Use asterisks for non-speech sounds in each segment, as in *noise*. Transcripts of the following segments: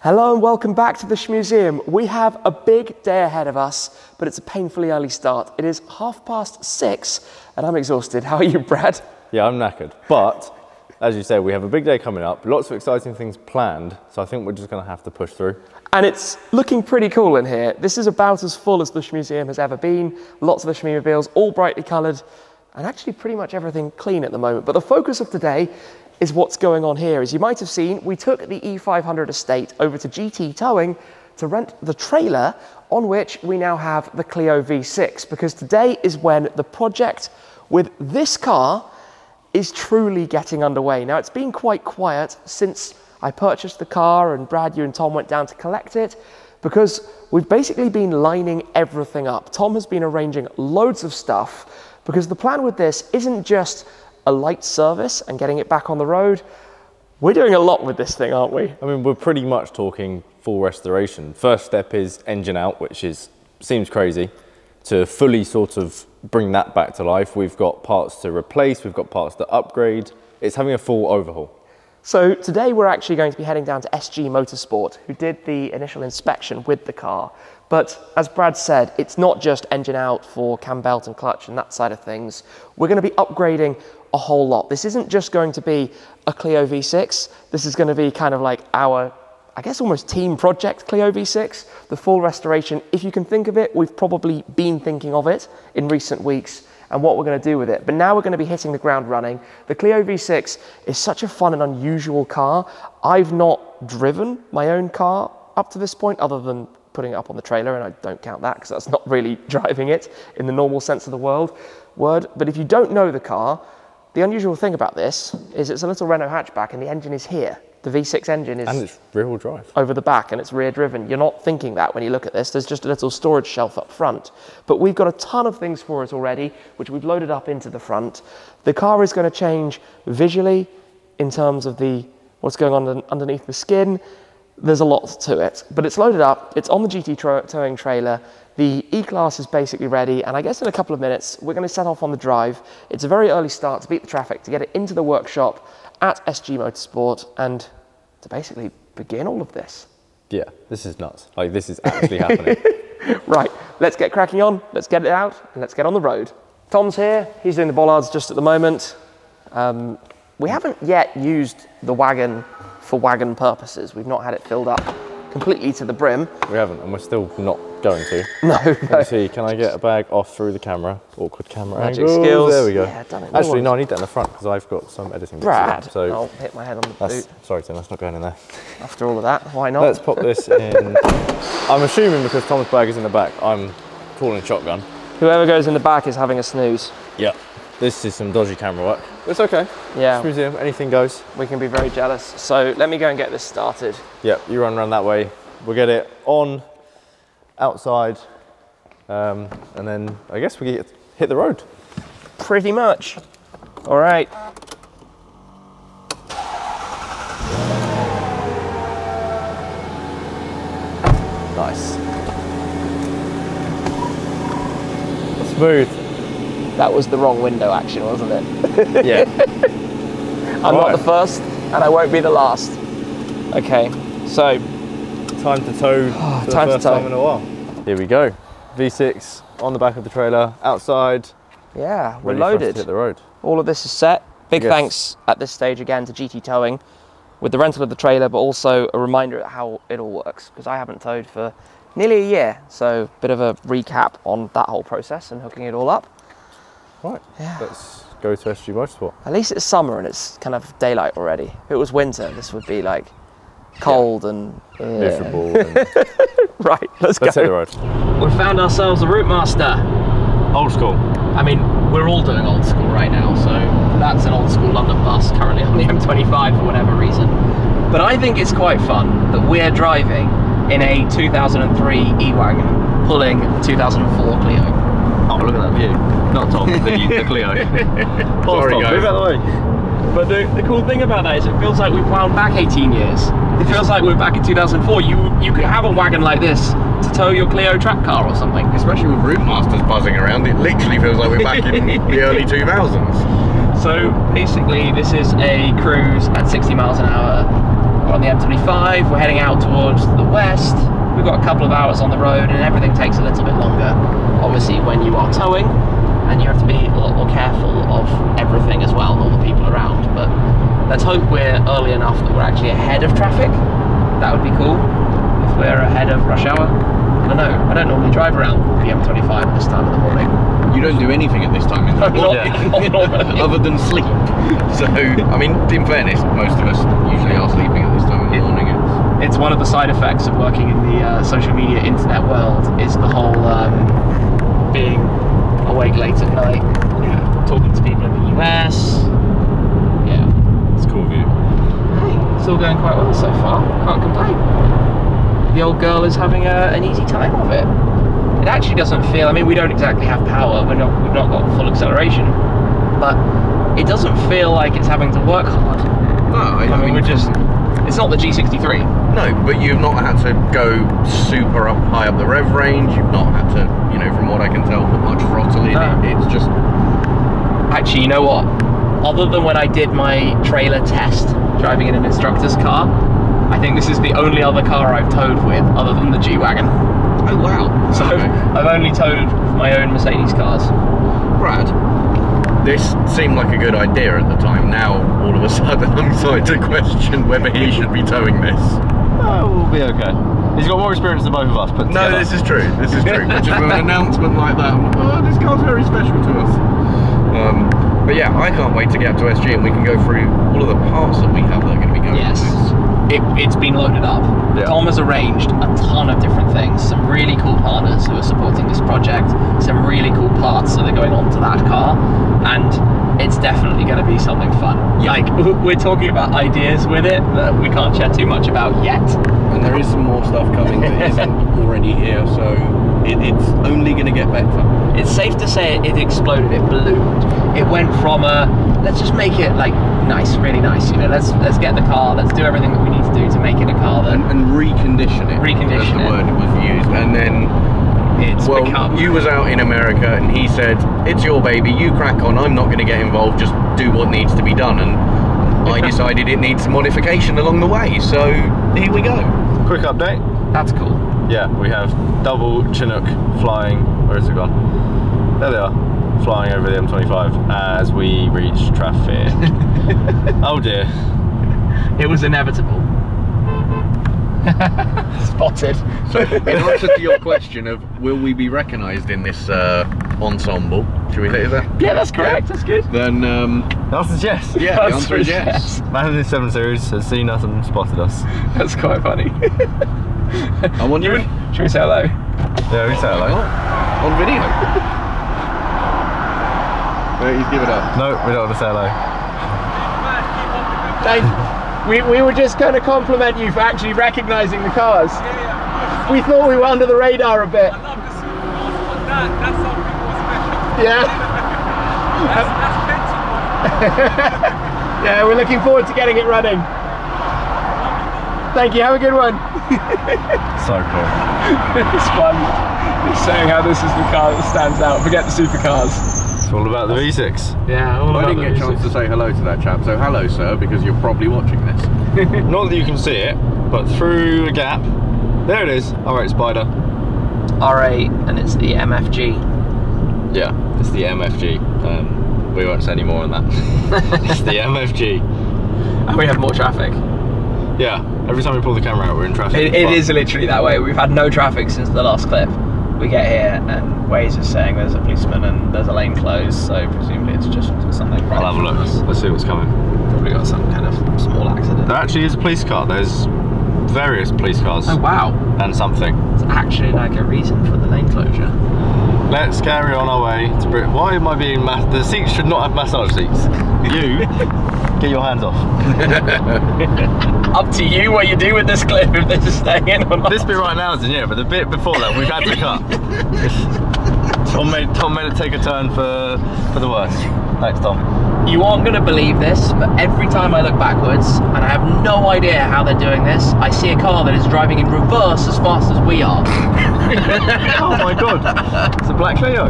Hello and welcome back to the Shmuseum. We have a big day ahead of us, but it's a painfully early start. It is half past six and I'm exhausted. How are you, Brad? Yeah, I'm knackered. But as you say, we have a big day coming up, lots of exciting things planned. So I think we're just going to have to push through. And it's looking pretty cool in here. This is about as full as the Shmuseum has ever been. Lots of the Shmeemobiles, all brightly coloured, and actually pretty much everything clean at the moment. But the focus of today is what's going on here. As you might have seen, we took the E500 estate over to GT Towing to rent the trailer on which we now have the Clio V6 because today is when the project with this car is truly getting underway. Now it's been quite quiet since I purchased the car and Brad, you and Tom went down to collect it because we've basically been lining everything up. Tom has been arranging loads of stuff because the plan with this isn't just a light service and getting it back on the road. We're doing a lot with this thing, aren't we? I mean, we're pretty much talking full restoration. First step is engine out, which is seems crazy. To fully sort of bring that back to life, we've got parts to replace, we've got parts to upgrade. It's having a full overhaul. So today we're actually going to be heading down to SG Motorsport, who did the initial inspection with the car. But as Brad said, it's not just engine out for cam belt and clutch and that side of things. We're going to be upgrading a whole lot. This isn't just going to be a Clio V6. This is going to be kind of like our, I guess almost team project Clio V6, the full restoration. If you can think of it, we've probably been thinking of it in recent weeks and what we're going to do with it. But now we're going to be hitting the ground running. The Clio V6 is such a fun and unusual car. I've not driven my own car up to this point other than putting it up on the trailer and I don't count that because that's not really *laughs* driving it in the normal sense of the world word. But if you don't know the car, the unusual thing about this is it's a little Renault hatchback and the engine is here. The V6 engine is and it's rear wheel drive over the back and it's rear driven. You're not thinking that when you look at this. There's just a little storage shelf up front. But we've got a ton of things for it already, which we've loaded up into the front. The car is going to change visually in terms of the what's going on underneath the skin. There's a lot to it, but it's loaded up. It's on the GT towing trailer. The E-Class is basically ready, and I guess in a couple of minutes, we're gonna set off on the drive. It's a very early start to beat the traffic, to get it into the workshop at SG Motorsport, and to basically begin all of this. Yeah, this is nuts. Like, this is actually happening. *laughs* right, let's get cracking on, let's get it out, and let's get on the road. Tom's here, he's doing the bollards just at the moment. Um, we haven't yet used the wagon for wagon purposes. We've not had it filled up completely to the brim. We haven't, and we're still not going to. *laughs* No. Let no. see, can I get a bag off through the camera? Awkward camera Magic angles. skills. There we go. Yeah, done it. Actually, no, I need that in the front because I've got some editing. Brad, so I'll hit my head on the boot. Sorry, Tim, that's not going in there. *laughs* After all of that, why not? Let's pop this in. *laughs* I'm assuming because Tom's bag is in the back, I'm calling shotgun. Whoever goes in the back is having a snooze. Yeah. This is some dodgy camera work. It's okay. Yeah. Museum, anything goes. We can be very jealous. So let me go and get this started. Yep, you run around that way. We'll get it on, outside, um, and then I guess we get, hit the road. Pretty much. All right. Nice. Smooth. That was the wrong window action, wasn't it? *laughs* Yeah. *laughs* I'm not Right. the first, and I won't be the last. Okay, so time to tow *sighs* for time the to first tow. time in a while. Here we go. V6 on the back of the trailer, outside, yeah, we're ready for us to loaded. hit the road. All of this is set. Big Yes. thanks at this stage again to GT Towing with the rental of the trailer, but also a reminder of how it all works because I haven't towed for nearly a year. So, a bit of a recap on that whole process and hooking it all up. Right, Yeah. let's go to SG Motorsport. At least it's summer and it's kind of daylight already. If it was winter, this would be like cold and uh, Miserable. *laughs* and- Right, let's, let's hit the road. We found ourselves a route master. Old school. I mean, we're all doing old school right now, so that's an old school London bus currently on the M25 for whatever reason. But I think it's quite fun that we're driving in a 2003 E-Wagon pulling a 2004 Clio. Oh, look at that view. Not Tom, the, the Clio. *laughs* Sorry, Move guys. out of the way. But the, the cool thing about that is it feels like we've wound back 18 years. It feels like we're back in 2004. You you could have a wagon like this to tow your Clio track car or something. Especially with Route Masters buzzing around, it literally feels like we're back in *laughs* the early 2000s. So basically, this is a cruise at 60 miles an hour We're on the M25. We're heading out towards the west. We've got a couple of hours on the road, and everything takes a little bit longer. Obviously, when you are towing, and you have to be a lot more careful of everything as well, and all the people around. But let's hope we're early enough that we're actually ahead of traffic. That would be cool if we're ahead of rush hour. I don't know. I don't normally drive around the M25 at this time of the morning. You don't do anything at this time in the *laughs* morning *laughs* other than sleep. So, I mean, in fairness, most of us usually are sleeping at this time in the morning. It's, it's one of the side effects of working in the uh, social media internet world is the whole um, being awake late at night, yeah, talking to people in the US. Yeah, it's cool view. hey, it's all going quite well so far. Can't complain. The old girl is having a, an easy time of it. It actually doesn't feel. I mean, we don't exactly have power. We're not. We've not got full acceleration, but it doesn't feel like it's having to work hard. No, I, I mean, we're just. It's not the G63. No, but you've not had to go super up high up the rev range. You've not had to, you know, from what I can tell, put much throttle in No. it. It's just Actually, you know what? Other than when I did my trailer test driving in an instructor's car, I think this is the only other car I've towed with other than the G Wagon. oh wow. So Okay. I've only towed my own Mercedes cars. Brad, this seemed like a good idea at the time. Now, all of a sudden, *laughs* I'm starting to question whether he should be towing this. Oh, we'll be okay. He's got more experience than both of us, but No, this is true. This is true. Which is with an *laughs* announcement like that, oh, this car's very special to us. Um, but yeah, I can't wait to get up to SG and we can go through all of the parts that we have that are going to be going Yes. On. It, it's been loaded up. Yeah. Tom has arranged a ton of different things. Some really cool partners who are supporting this project. Some really cool parts that are going onto that car, and it's definitely going to be something fun. Yeah. Like we're talking about ideas with it that we can't share too much about yet. And there is some more stuff coming that isn't *laughs* already here, so it, it's only going to get better. It's safe to say it, it exploded. It ballooned. It went from a let's just make it like nice, really nice. You know, let's let's get the car. Let's do everything that we need to do to make it a car that And, and recondition it. Recondition That's the it. word was used. And then it's well, become. you was out in America, and he said, "It's your baby. You crack on. I'm not going to get involved. Just do what needs to be done." And I *laughs* decided it needs modification along the way. So here we go. Quick update. That's cool. Yeah, we have double Chinook flying. Where has it gone? There they are, flying over the M25 as we reach traffic. *laughs* oh dear. It was inevitable. *laughs* Spotted. So, in answer to your question of will we be recognised in this uh, ensemble, should we say is that? Yeah, that's correct. That's good. Then um, The answer's yes. yeah, the That's answer is yes. yes. Man in the 7 Series has seen us and spotted us. That's quite funny. I want you Should we say hello? Yeah, we say hello. on video. Wait, he's give it up. No, we don't want to say hello. Thank we, we were just going to compliment you for actually recognising the cars. We thought we were under the radar a bit. I love the supercars, but that, that's something more special. Yeah. That's, that's *laughs* Yeah, we're looking forward to getting it running. Thank you. Have a good one. *laughs* So cool. it's fun. It's saying how this is the car that stands out. Forget the supercars. It's all about the V6. Yeah, all I about didn't get a chance to say hello to that chap, so hello, sir, because you're probably watching this. *laughs* Not that you can see it, but through a gap. There it is. Alright, Spider. R8 and it's the MFG. Yeah, it's the MFG. Um, we won't say any more on that. *laughs* it's the MFG. And we have more traffic. Yeah, every time we pull the camera out, we're in traffic. It, it is literally that way. We've had no traffic since the last clip. We get here and Waze is saying there's a policeman and there's a lane closed, so presumably it's just something right I'll have a in front of look. us. Let's see what's coming. Probably got some kind of small accident. There actually is a police car. There's various police cars Oh wow, and something. it's actually like a reason for the lane closure. Let's carry on our way to Brit. Why am I being mas- The seats should not have massage seats. You, *laughs* get your hands off. Up to you what you do with this clip if this is staying in or not. This bit right now is in yeah, but the bit before that we've had to cut. *laughs* Tom made Tom made it take a turn for for the worst. Thanks, Tom. You aren't going to believe this, but every time I look backwards, and I have no idea how they're doing this, I see a car that is driving in reverse as fast as we are. *laughs* Oh my god, it's a black Clio.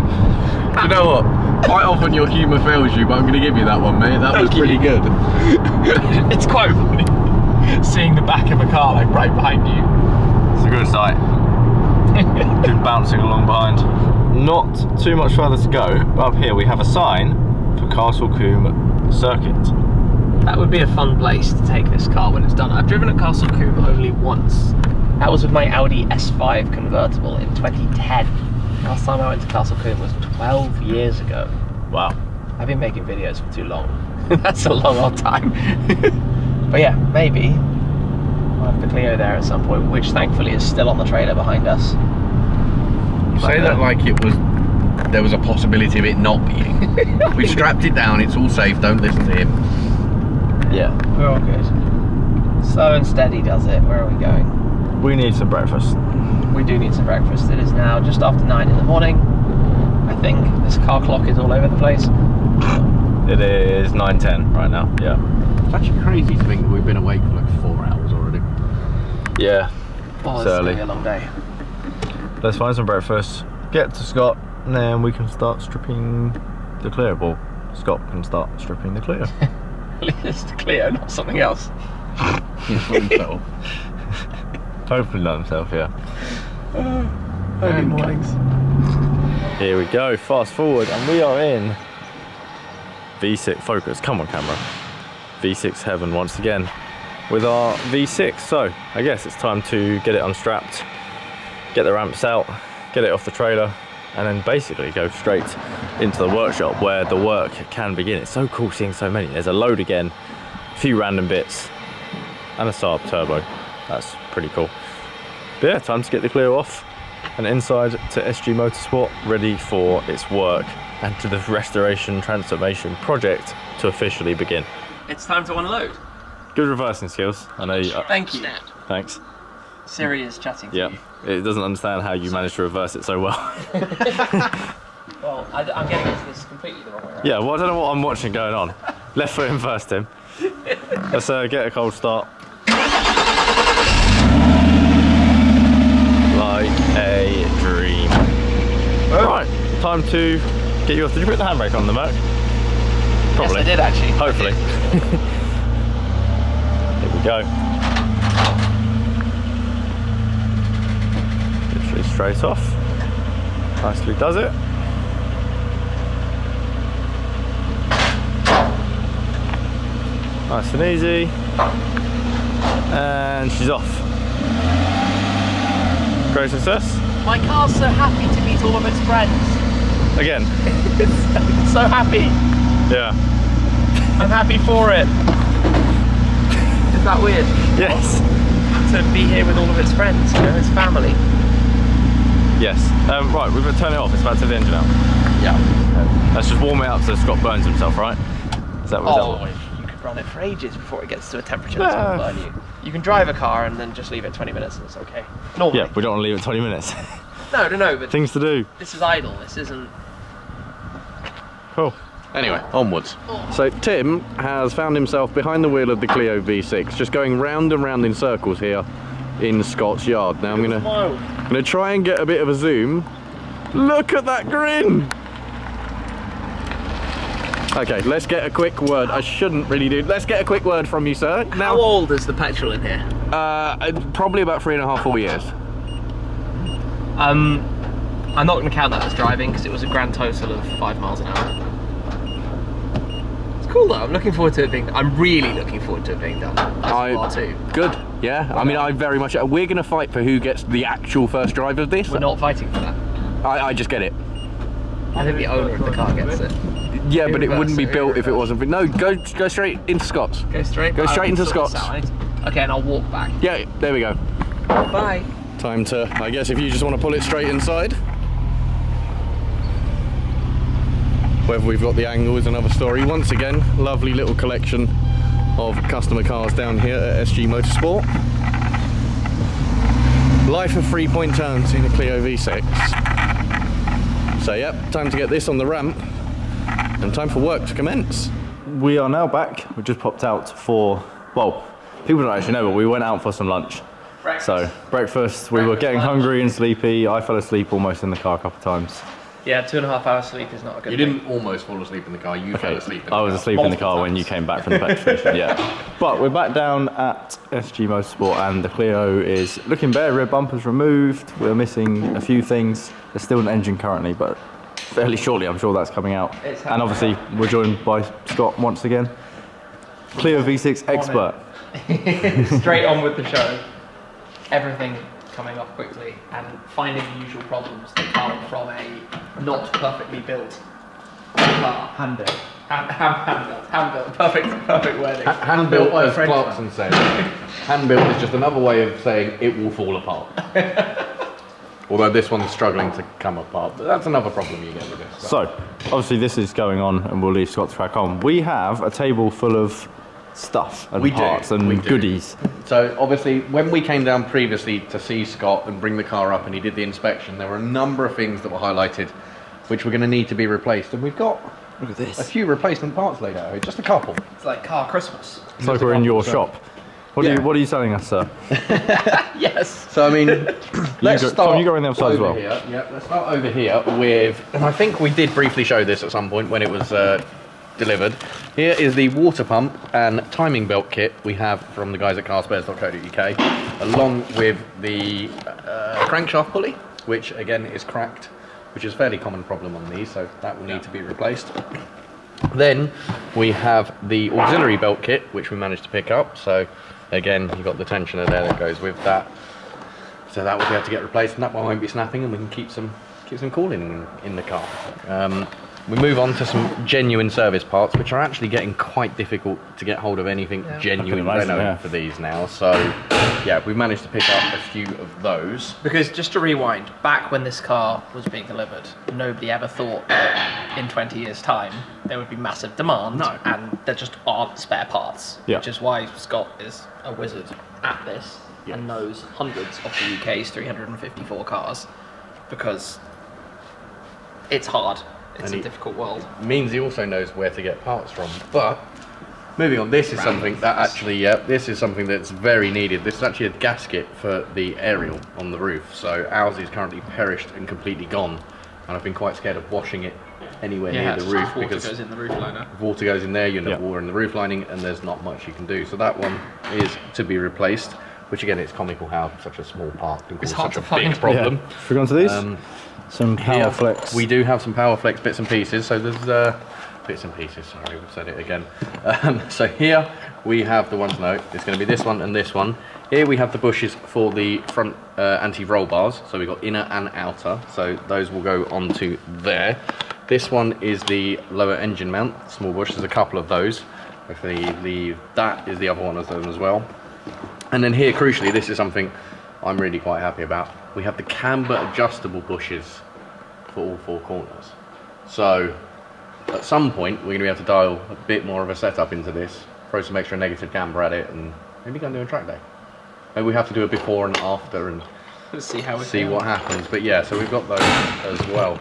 you know what? Quite often your humour fails you, but I'm going to give you that one, mate. That was Thank you. pretty good. *laughs* it's quite funny. *laughs* seeing the back of a car like right behind you. It's a good sight. Just bouncing along behind. Not too much further to go, but up here we have a sign for Castle Combe Circuit. That would be a fun place to take this car when it's done. I've driven at Castle Combe only once. That was with my Audi S5 convertible in 2010. Last time I went to Castle Combe was 12 years ago. Wow. I've been making videos for too long. *laughs* That's a long old time. *laughs* but yeah, maybe I'll have the Clio there at some point, which thankfully is still on the trailer behind us. You say that like it was there was a possibility of it not being. *laughs* we strapped it down, it's all safe, don't listen to him. Yeah. We're all good. Slow and steady does it. Where are we going? We need some breakfast. We do need some breakfast. It is now just after nine in the morning. I think this car clock is all over the place. It is 9.10 right now, yeah. It's actually crazy to think that we've been awake for like four hours already. Yeah. Oh, It's early. gonna be a long day. Let's find some breakfast, get to Scott, and then we can start stripping the Clio ball. Scott can start stripping the Clio. *laughs* it's the Clio, not something else. himself. Hopefully not himself, yeah. Uh, early mornings. Here we go, fast forward, and we are in V6 focus. Come on, camera. V6 heaven once again with our V6. So I guess it's time to get it unstrapped, get the ramps out, get it off the trailer, and then basically go straight into the workshop where the work can begin. It's so cool seeing so many. There's a load again, a few random bits, and a Saab turbo. That's pretty cool. But yeah, time to get the Clio off and inside to SG Motorsport, ready for its work and to the restoration transformation project to officially begin. It's time to unload. Good reversing skills. I know you. Thank you. thanks. Siri is chatting to Yeah. It doesn't understand how you managed to reverse it so well. *laughs* Well, I, am getting into this completely the wrong way around. yeah, well, I don't know what I'm watching going on. Left foot in first, Tim. Let's uh, get a cold start. Like a dream. Right, time to get you off. Did you put the handbrake on the Merc? Probably. Yes, I did actually. Hopefully. *laughs* Here we go. Literally straight off. Nicely does it. Nice and easy. And she's off. Great success. My car's so happy to meet all of its friends. Again. It's *laughs* so happy. Yeah. I'm happy for it. Is that weird? Yes. To be here with all of its friends, you know, its family. Yes. Um, right, we've got to turn it off. It's about to have the engine out. Yeah. Let's just warm it up so Scott burns himself, right? Is that what Oh, is you could run it for ages before it gets to a temperature Yeah. that's going to burn you. You can drive a car and then just leave it 20 minutes and it's okay. Normally. Yeah, we don't want to leave it 20 minutes. *laughs* No, no, no, but Things to do. this is idle. This isn't. Cool. Anyway, onwards. So Tim has found himself behind the wheel of the Clio V6, just going round and round in circles here in Scott's yard. Now I'm gonna, I'm gonna try and get a bit of a zoom. Look at that grin! Okay, let's get a quick word. I shouldn't really do. Let's get a quick word from you, sir. How old is the petrol in here? uh, probably about three and a half, four years. Um, I'm not going to count that as driving because it was a grand total of five miles an hour. It's cool though. I'm looking forward to it being. I'm really looking forward to it being done. That's I- far too. Good. Yeah. I mean, I very much. We're gonna fight for who gets the actual first drive of this. We're not fighting for that. I, I just get it. I think the owner of the car gets it. Yeah, but it wouldn't be built if it wasn't. for- No, go go straight into Scott's. Go straight. Go straight into sort Scott's. out. I need to- Okay, and I'll walk back. Yeah, there we go. Bye. Time to, I guess, if you just want to pull it straight inside. Whether we've got the angle is another story. Once again, lovely little collection of customer cars down here at SG Motorsport. Life of three point turns in a Clio V6. So, yep, time to get this on the ramp and time for work to commence. We are now back. We just popped out for, well, people don't actually know, but we went out for some lunch. So, breakfast, we were getting lunch. hungry and sleepy. I fell asleep almost in the car a couple of times. Yeah, two and a half hours sleep is not a good You didn't almost fall asleep in the car. You fell asleep. In I was car. asleep in the Multiple car when you came back from the petrol station. Yeah, *laughs* but we're back down at SG Motorsport, and the Clio is looking better. Rear bumpers removed. We're missing a few things. There's still an engine currently, but fairly shortly, I'm sure that's coming out. It's and obviously, we're joined by Scott once again, Clio V6 expert. *laughs* straight on with the show. Everything coming off quickly and finding the usual problems that come from a not perfectly built car. Hand built. Hand, hand, hand built. Hand built. Perfect, perfect wording. Hand built, as Frenchman. Clarkson said. Hand built is just another way of saying it will fall apart. *laughs* Although this one's struggling to come apart, but that's another problem you get with this. So, obviously, this is going on, and we'll leave Scott to crack on. We have a table full of stuff and We do, parts and we do. goodies. So obviously, when we came down previously to see Scott and bring the car up, and he did the inspection, there were a number of things that were highlighted, which were going to need to be replaced, and we've got Look at a few replacement parts laid out here, just a couple. It's like car Christmas. It's like we're in your shop. What, are you, what are you selling us, sir? *laughs* Yes. So I mean, *laughs* let's go- start. Tom, you go on the other side as over well. Here. Yeah, let's start over here with, and I think we did briefly show this at some point when it was uh, delivered. Here is the water pump and timing belt kit we have from the guys at carspares.co.uk, along with the uh, crankshaft pulley, which again is cracked, which is a fairly common problem on these, so that will need to be replaced. Then we have the auxiliary belt kit, which we managed to pick up. So again, you've got the tensioner there that goes with that. So that will be able to get replaced, and that one won't be snapping, and we can keep some keep some cooling in, in the car. Um, we move on to some genuine service parts, which are actually getting quite difficult to get hold of anything genuine imagine, Renault yeah. for these now. So yeah, we've managed to pick up a few of those. Because just to rewind, back when this car was being delivered, nobody ever thought that in 20 years' time there would be massive demand No. and there just aren't spare parts. Yeah. Which is why Scott is a wizard at this and knows hundreds of the UK's 354 cars because it's hard. It's And a he- difficult world. means he also knows where to get parts from. But moving on, this is something that actually, yeah, this is something that's very needed. This is actually a gasket for the aerial on the roof. So ours is currently perished and completely gone, and I've been quite scared of washing it anywhere near the roof water because goes in the roof liner. if water goes in there, you end up Yeah. water in the roof lining, and there's not much you can do. So that one is to be replaced. Which again, it's comical how such a small part can cause such a find. big problem. Yeah. Should we go on to these? Um, Some here, Powerflex. We do have some Powerflex bits and pieces. So there's uh, bits and pieces. Sorry, we've said it again. Um, so here we have the ones. No, it's going to be this one and this one. Here we have the bushes for the front uh, anti-roll bars. So we've got inner and outer. So those will go onto there. This one is the lower engine mount, small bush. There's a couple of those. If the, the that is the other one of them as well. And then here, crucially, this is something I'm really quite happy about. We have the camber adjustable bushes for all four corners. So at some point, we're going to be able to dial a bit more of a setup into this, throw some extra negative camber at it, and maybe go and do a track day. Maybe we have to do a before and after and Let's *laughs* see how see what happens. But yeah, so we've got those as well.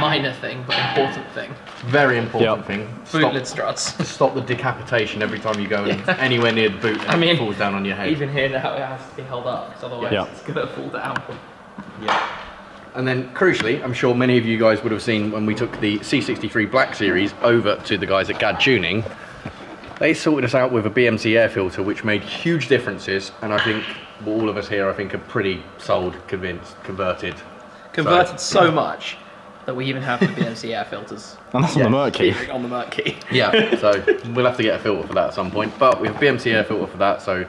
Minor thing, but important thing. Very important Yep. thing. Boot Stop, lid struts. stop the decapitation every time you go in, anywhere near the boot and *laughs* I mean, it falls down on your head. Even here now, it has to be held up because otherwise Yeah. it's gonna fall down. And then, crucially, I'm sure many of you guys would have seen when we took the C63 Black Series over to the guys at GAD Tuning, they sorted us out with a BMC air filter, which made huge differences. And I think all of us here, I think, are pretty sold, convinced, converted. Converted so much that we even have the BMC air filters *laughs* and that's on the Mercury. featuring on the Merc key. Yeah, so we'll have to get a filter for that at some point. But we have BMC air filter for that. So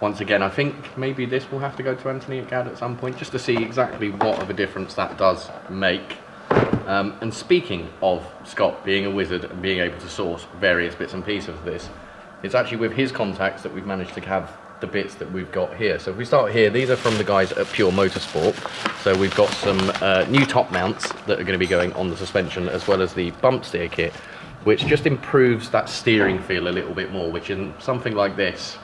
once again, I think maybe this will have to go to Anthony at GAD at some point just to see exactly what of a difference that does make. Um, and speaking of Scott being a wizard and being able to source various bits and pieces of this, it's actually with his contacts that we've managed to have the bits that we've got here. So if we start here, these are from the guys at Pure Motorsport. So we've got some uh, new top mounts that are going to be going on the suspension as well as the bump steer kit, which just improves that steering feel a little bit more, which in something like this,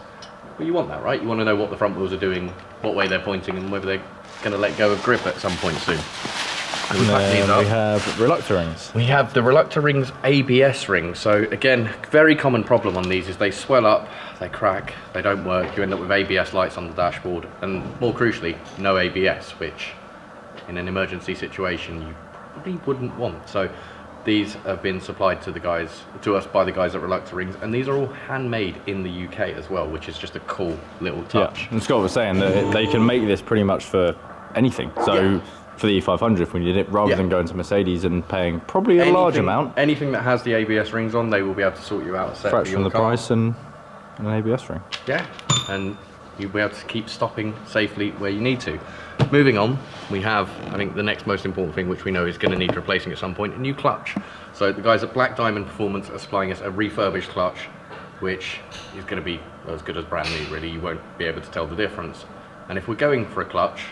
well, you want that, right? You want to know what the front wheels are doing, what way they're pointing, and whether they're going to let go of grip at some point soon. And we And pack these up. we have reluctor rings. We have the Reluctor Rings ABS ring. So again, very common problem on these is they swell up, they crack, they don't work. You end up with ABS lights on the dashboard, and more crucially, no ABS, which in an emergency situation you probably wouldn't want. So these have been supplied to the guys, to us by the guys at Relucta Rings, and these are all handmade in the UK as well, which is just a cool little touch. Yeah. And Scott was saying that they can make this pretty much for anything. So Yeah. For the E500, if we did it, rather Yeah. than going to Mercedes and paying probably a large amount, Anything that has the ABS rings on, they will be able to sort you out a set fraction of the car. price and an ABS ring. Yeah, and you'll be able to keep stopping safely where you need to. Moving on, we have, I think, the next most important thing, which we know is going to need replacing at some point, a new clutch. So the guys at Black Diamond Performance are supplying us a refurbished clutch, which is going to be as good as brand new, really. You won't be able to tell the difference. And if we're going for a clutch,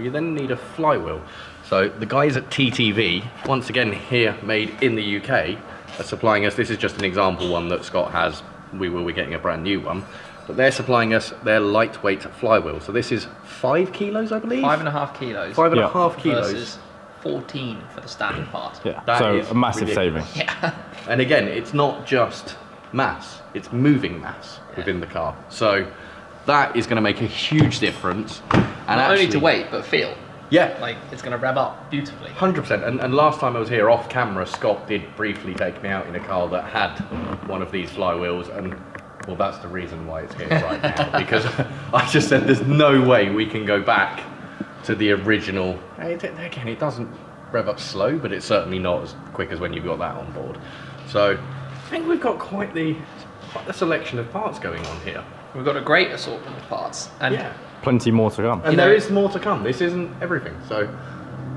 we then need a flywheel. So the guys at TTV, once again here made in the UK, are supplying us, this is just an example one that Scott has, we will be getting a brand new one, but they're supplying us their lightweight flywheel. So this is five kilos, I believe? Five and a half kilos. Five and a half kilos. versus 14 for the standard part. Yeah. That so is a massive ridiculous. saving. *laughs* Yeah. And again, it's not just mass, it's moving mass within the car. So that is going to make a huge difference. And Not only to wait, but feel. Yeah, Like it's going to rev up beautifully. Hundred percent. And, and last time I was here off camera, Scott did briefly take me out in a car that had one of these flywheels, and well, that's the reason why it's here right now *laughs* because *laughs* I just said there's no way we can go back to the original. Again, it doesn't rev up slow, but it's certainly not as quick as when you've got that on board. So I think we've got quite the quite the selection of parts going on here. We've got a great assortment of parts, and Yeah. Plenty more to come. And You there know- is more to come. This isn't everything. So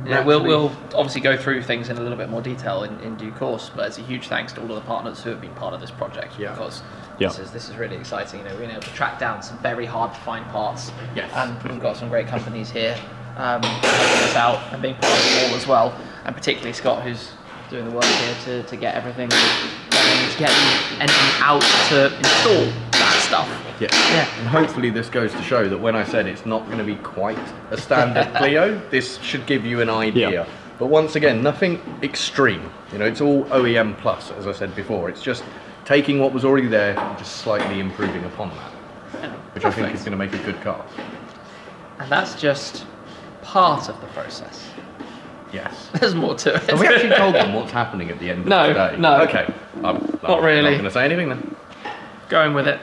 Yeah, we'll, we'll obviously go through things in a little bit more detail in, in due course, but it's a huge thanks to all of the partners who have been part of this project Yeah. because Yeah. this is this is really exciting. You know, we're being able to track down some very hard to find parts, Yes. and we've got some great companies here um, helping us out and being part of it all as well, and particularly Scott who's doing the work here to, to get everything going, to get the engine out to install that stuff. Yeah. Yeah. And hopefully this goes to show that when I said it's not going to be quite a standard *laughs* Clio, this should give you an idea. Yeah. But once again, nothing extreme. You know, it's all OEM plus, as I said before. It's just taking what was already there and just slightly improving upon that, which I think is going to make a good car. And that's just part of the process. Yes. *laughs* There's more to it. Have we actually told them what's happening at the end No, of day? no. no. Okay. I'm, Not really. not going to say anything then. Going with it.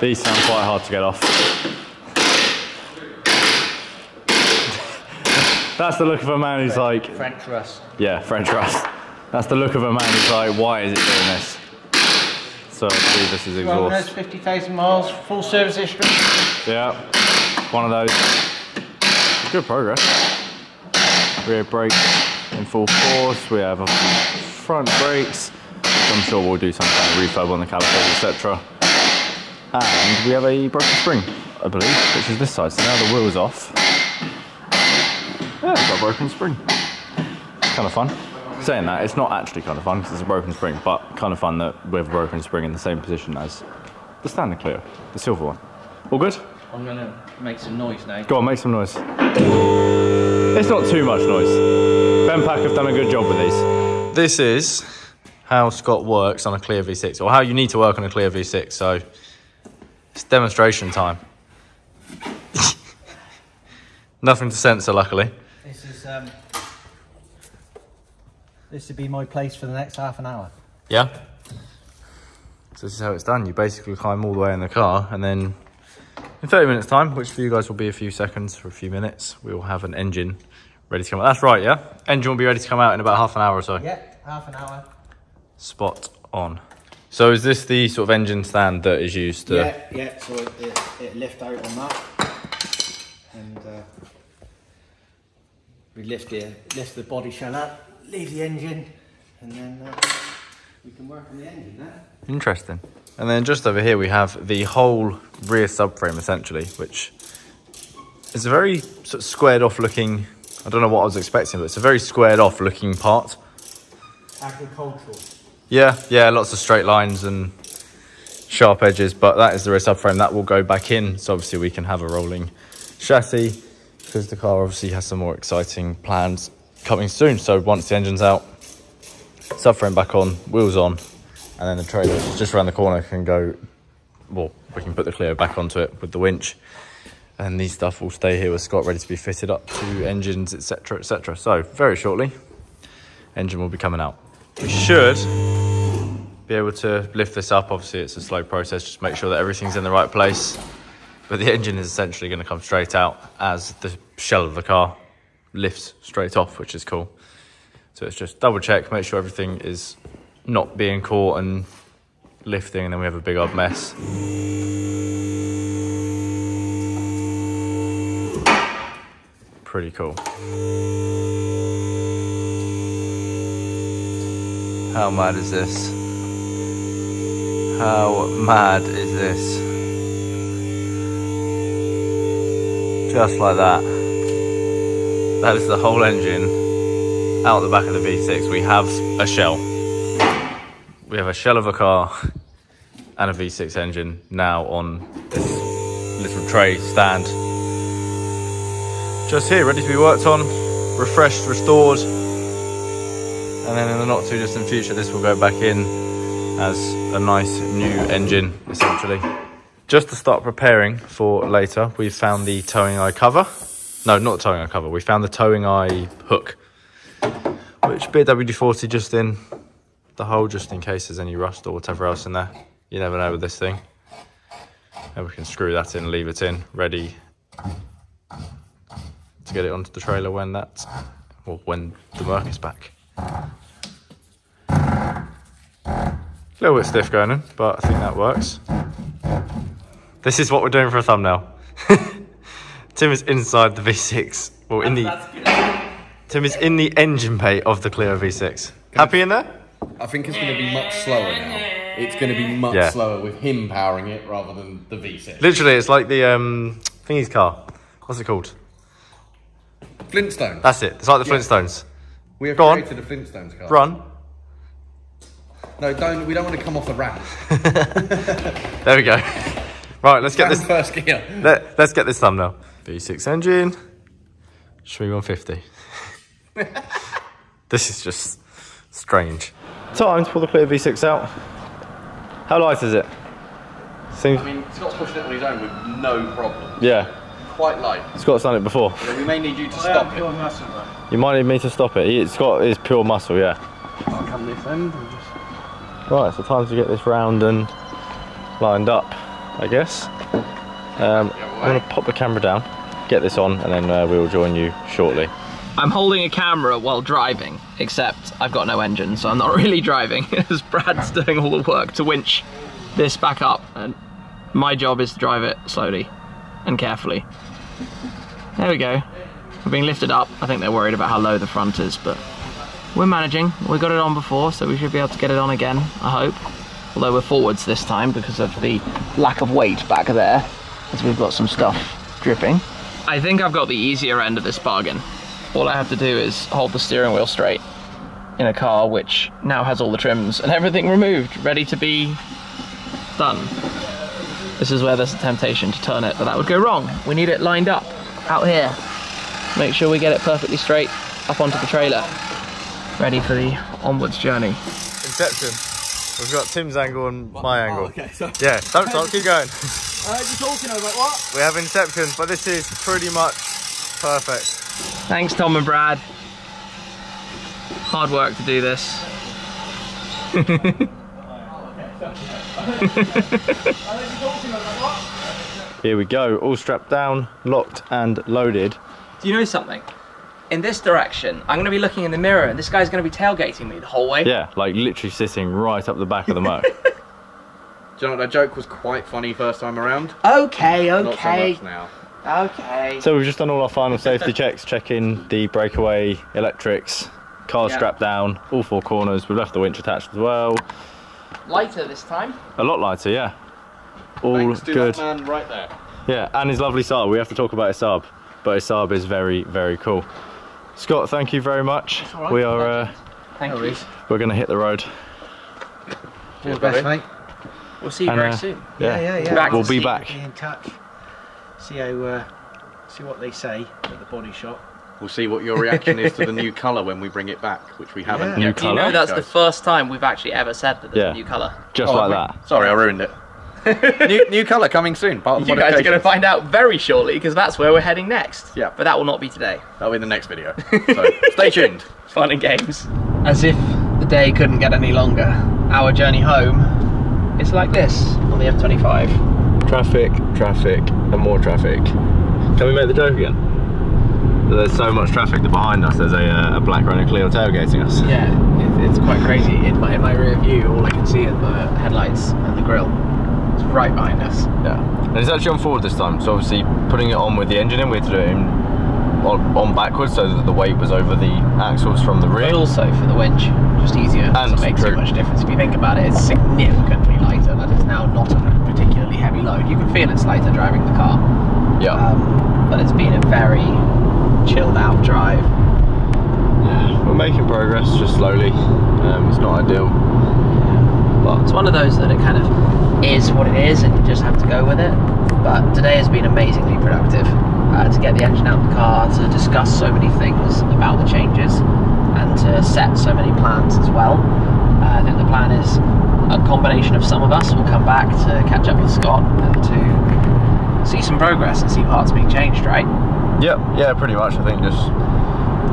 These sound quite hard to get off. That's the look of a man who's like, French rust. yeah, French rust. That's the look of a man who's like, why is it doing this? So I believe this is exhaust. 50,000 miles, full service history. Yeah, one of those. Good progress. Rear brake in full force. We have a front brakes. I'm sure we'll do some kind of refurb on the calipers, etc. And we have a broken spring, I believe, which is this side. So now the wheel's off. Yeah, it's got a broken spring. It's kind of fun. Saying that, it's not actually kind of fun because it's a broken spring, but kind of fun that we have a broken spring in the same position as the standard Clio, the silver one. All good? I'm gonna make some noise now. Go on, make some noise. It's not too much noise. Ben Pack have done a good job with these. This is how Scott works on a Clio V6, or how you need to work on a Clio V6. So it's demonstration time. Nothing to censor, luckily. This is um, this would be my place for the next half an hour. Yeah. So this is how it's done. You basically climb all the way in the car, and then in 30 minutes' time, which for you guys will be a few seconds or a few minutes, we will have an engine ready to come out. That's right, yeah? Engine will be ready to come out in about half an hour or so. Yeah, half an hour. Spot on. So is this the sort of engine stand that is used to... Yeah, yeah. So it, it, out on that, and uh, we lift the lift the body shell up, leave the engine, and then uh, we can work on the engine now. Interesting. And then just over here we have the whole rear subframe essentially, which is a very sort of squared off looking, I don't know what I was expecting, but it's a very squared off looking part. Agricultural. Yeah, yeah, lots of straight lines and sharp edges, but that is the rear subframe. That will go back in, so obviously we can have a rolling chassis because the car obviously has some more exciting plans coming soon. So once the engine's out, subframe back on, wheels on, and then the trailer just around the corner can go, well, we can put the Clio back onto it with the winch And these stuff will stay here with Scott, ready to be fitted up to engines, etc., etc. So very shortly, engine will be coming out. We should be able to lift this up. Obviously, it's a slow process. Just make sure that everything's in the right place. But the *laughs* engine is essentially going to come straight out as the shell of the car lifts straight off, which is cool. So it's just double check, make sure everything is not being caught and lifting, and then we have a big old mess. Pretty cool. How mad is this? How mad is this? Just like that. That is the whole engine out the back of the V6. We have a shell. We have a shell of a car and a V6 engine now on this little tray stand. Just here, ready to be worked on, refreshed, restored. And then in the not too distant future, this will go back in as a nice new engine, essentially. Just to start preparing for later, we've found the towing eye cover. No, not the towing eye cover. We found the towing eye hook, which bit WD-40 just in the hole, just in case there's any rust or whatever else in there. You never know with this thing. And we can screw that in, leave it in, ready to get it onto the trailer when that, or when the Merc is back. A little bit stiff going in, but I think that works. This is what we're doing for a thumbnail. *laughs* Tim is inside the V6. Well, in the Tim is in the engine bay of the Clio V6. Happy in there? I think it's going to be much slower now. It's going to be much Yeah. slower with him powering it rather than the V6. Literally, it's like the um, thingy's car. What's it called? Flintstones. That's it. It's like the Flintstones. we have go on. created a Flintstones car. Run. No, don't. We don't want to come off the ramp. *laughs* There we go. Right, let's get Down this. first gear. Let, let's get this thumbnail. V6 engine. Swing 150. *laughs* this is just strange. Time to pull the Clio V6 out. How light is it? Seems. I mean, Scott's pushing it on his own with no problem. Yeah. Quite light. Scott's done it before. So we may need you to stop it. You might need me to stop it. It's got is pure muscle, yeah. I'll come this end and just. Right, so time to get this round and lined up, I guess. Um, I'm going to pop the camera down, get this on, and then uh, we will join you shortly. I'm holding a camera while driving, except I've got no engine, so I'm not *laughs* really driving, *laughs* as Brad's doing all the work to winch this back up, and my job is to drive it slowly and carefully. There we go. We're being lifted up. I think they're worried about how low the front is, but we're managing. We got it on before, so we should be able to get it on again, I hope. Although we're forwards this time because of the lack of weight back there, as we've got some stuff dripping. I think I've got the easier end of this bargain. All I have to do is hold the steering wheel straight in a car which now has all the trims and everything removed, ready to be done. This is where there's a temptation to turn it, but that would go wrong. We need it lined up out here. Make sure we get it perfectly straight up onto the trailer. Ready for the onwards journey. Inception. We've got Tim's angle and my oh, angle. Oh, okay, sorry. Yeah, don't stop, keep going. *laughs* I heard you talking, I was like, what? We have Inception, but this is pretty much perfect. Thanks, Tom and Brad. Hard work to do this. *laughs* Here we go, all strapped down, locked and loaded. Do you know something? In this direction, I'm going to be looking in the mirror, and this guy's going to be tailgating me the whole way. Yeah, like literally sitting right up the back of the Merc. *laughs* Do you know what, that joke was quite funny first time around? Okay, Not so okay, much now. okay. so we've just done all our final safety *laughs* checks, checking the breakaway electrics, car Yeah. strapped down, all four corners. We've left the winch attached as well. Lighter this time. A lot lighter, yeah. All Thanks to good. that man right there. Yeah, and his lovely Saab. We have to talk about his Saab, but his Saab is very, very cool. Scott, thank you very much. We are uh, Thank you. we're going to hit the road. All the best, mate. We'll see you And, very uh, soon. Yeah, yeah, yeah. Back We'll be back. Be in touch. See how, uh, see what they say at the body shop. We'll see what your reaction is to the new colour when we bring it back, which we haven't. Yeah. New yet. Do you know that's the first time we've actually ever said that there's Yeah. a new colour? Just Oh, like that. Sorry, I ruined it. *laughs* new, new colour coming soon. Part of the You guys are going to find out very shortly because that's where we're heading next. Yeah. But that will not be today. That'll be in the next video. *laughs* So stay tuned. Fun and games. As if the day couldn't get any longer, our journey home is like this on the M25. Traffic, traffic, and more traffic. Can we make the joke again? There's so much traffic that behind us there's a, uh, a black Renault Clio tailgating us. Yeah, it, it's quite crazy. In my, in my rear view, all I can see are the headlights and the grille. It's right behind us. Yeah. And it's actually on forward this time, so obviously putting it on with the engine in, we had to do it in, on, on backwards so that the weight was over the axles from the rear. But also for the winch, just easier. And doesn't make too much difference if you think about it. It's significantly lighter. That is now not a particularly heavy load. You can feel it's lighter driving the car, Yeah. um, but it's been a very chilled out drive. Yeah, we're making progress, just slowly. Um, it's not ideal. Well, it's one of those that it kind of is what it is, and you just have to go with it. But today has been amazingly productive uh, to get the engine out of the car, to discuss so many things about the changes, and to set so many plans as well. Uh, I think the plan is a combination of some of us will come back to catch up with Scott and to see some progress and see parts being changed, right? Yeah, yeah, pretty much. I think just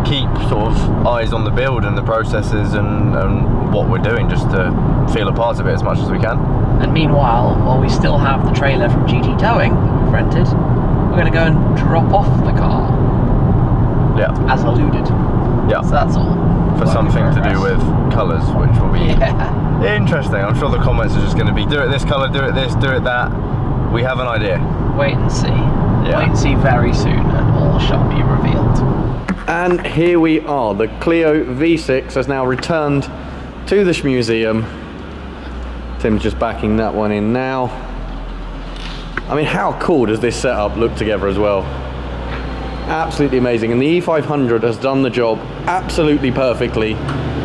keep sort of eyes on the build and the processes and, and what we're doing just to feel a part of it as much as we can. And meanwhile, while we still have the trailer from GT Towing that we've rented, we're going to go and drop off the car Yeah, as alluded. yeah. So that's all. For something to do with colours, which will be Yeah. interesting. I'm sure the comments are just going to be do it this colour, do it this, do it that. We have an idea. Wait and see. Yeah. Wait and see very soon, and all shall be revealed. And here we are. The Clio V6 has now returned to the Shmuseum. Tim's just backing that one in now. I mean, how cool does this setup look together as well? Absolutely amazing. And the E500 has done the job absolutely perfectly,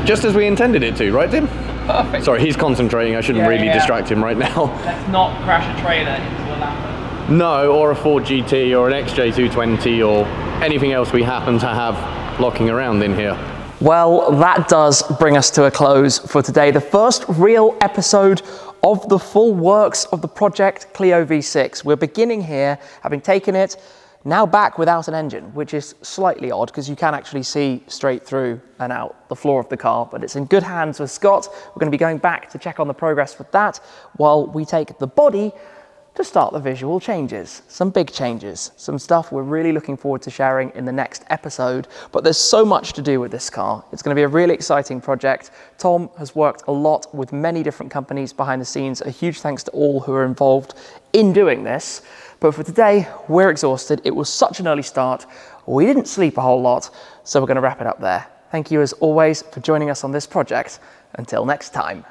just as we intended it to, right, Tim? Perfect. Sorry, he's concentrating. I shouldn't Yeah, really yeah. distract him right now. *laughs* Let's not crash a trailer into a Lambo. No, or a Ford GT or an XJ220 or anything else we happen to have locking around in here. Well, that does bring us to a close for today. The first real episode of the full works of the Project Clio V6. We're beginning here, having taken it now back without an engine, which is slightly odd because you can actually see straight through and out the floor of the car, but it's in good hands with Scott. We're going to be going back to check on the progress with that while we take the body to start the visual changes. Some big changes, some stuff we're really looking forward to sharing in the next episode. But there's so much to do with this car. It's going to be a really exciting project. Tom has worked a lot with many different companies behind the scenes. A huge thanks to all who are involved in doing this. But for today, we're exhausted. It was such an early start. We didn't sleep a whole lot, so we're going to wrap it up there. Thank you as always for joining us on this project. Until next time.